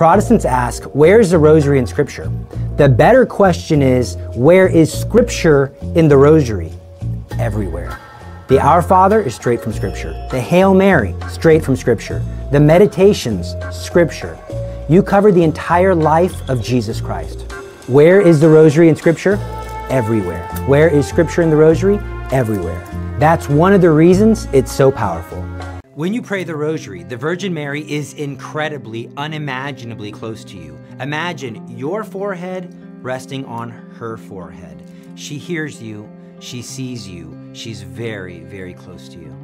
Protestants ask, where is the rosary in Scripture? The better question is, where is Scripture in the rosary? Everywhere. The Our Father is straight from Scripture. The Hail Mary, straight from Scripture. The Meditations, Scripture. You cover the entire life of Jesus Christ. Where is the rosary in Scripture? Everywhere. Where is Scripture in the rosary? Everywhere. That's one of the reasons it's so powerful. When you pray the rosary, the Virgin Mary is incredibly, unimaginably close to you. Imagine your forehead resting on her forehead. She hears you, she sees you, she's very, very close to you.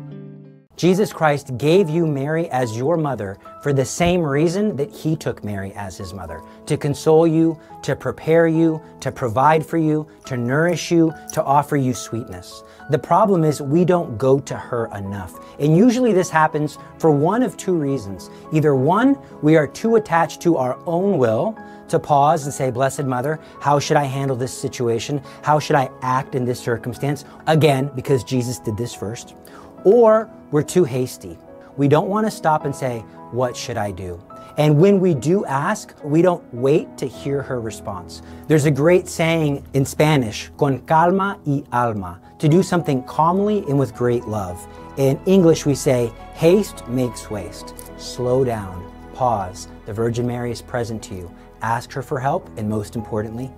Jesus Christ gave you Mary as your mother for the same reason that he took Mary as his mother to console you, to prepare you, to provide for you, to nourish you, to offer you sweetness. The problem is we don't go to her enough. And usually this happens for one of two reasons. Either one, we are too attached to our own will to pause and say, Blessed Mother, how should I handle this situation? How should I act in this circumstance? Again, because Jesus did this first. Or we're too hasty. We don't want to stop and say, What should I do? And when we do ask, we don't wait to hear her response. There's a great saying in Spanish, con calma y alma, to do something calmly and with great love. In English, we say, haste makes waste. Slow down, pause. The Virgin Mary is present to you. Ask her for help, and most importantly,